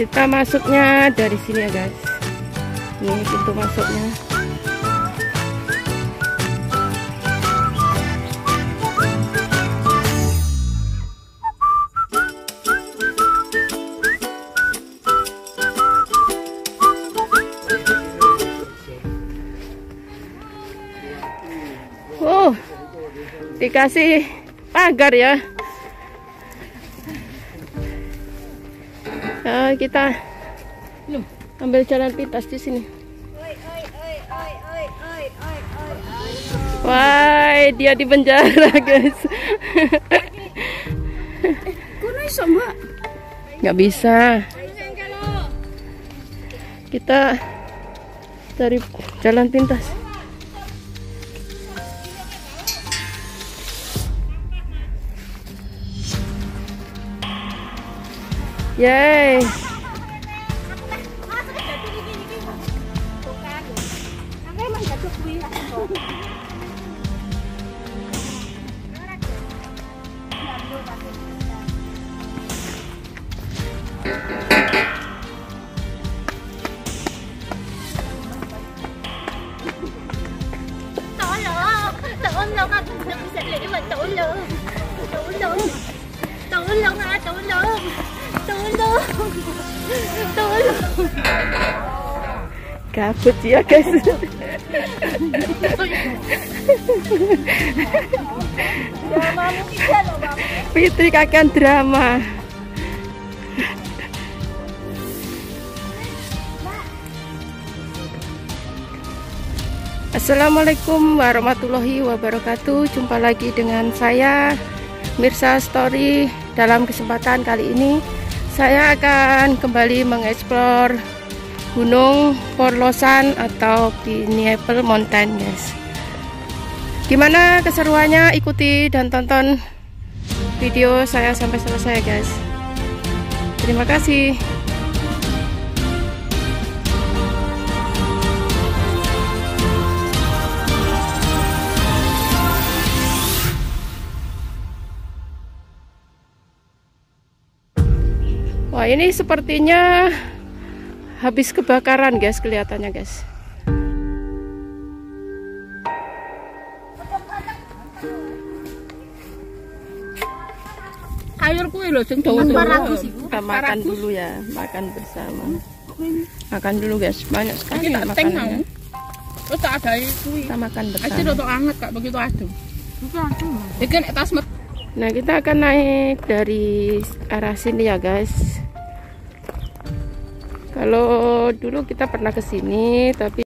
kita masuknya dari sini ya guys ini pintu masuknya Oh, dikasih pagar ya. Kita ambil jalan pintas di sini. Wah, dia di penjara, guys. Kuno iso, Mbak. Nggak bisa. Kita cari jalan pintas. Yeay. Tolong, tolong aku tidak bisa lewat. Tolong, tolong, tolong ah, Kabut ya guys. Fitri kakek drama. Assalamualaikum warahmatullahi wabarakatuh. Jumpa lagi dengan saya Mirsa Story. Dalam kesempatan kali ini saya akan kembali mengeksplor Gunung Porlosan atau Pineapple Mountain, guys. Gimana keseruannya? Ikuti dan tonton video saya sampai selesai, guys. Terima kasih. Ini sepertinya habis kebakaran, guys, kelihatannya, guys. Air kuwi lho sing Tunggu dawa dulu. Kita makan dulu ya, makan bersama. Makan dulu, guys. Banyak sekali mau. makanannya. Terus tak ada kuwi. Kita makan bersama. rada anget kak begitu adem. Nah, kita akan naik dari arah sini ya, guys. Kalau dulu kita pernah ke sini, tapi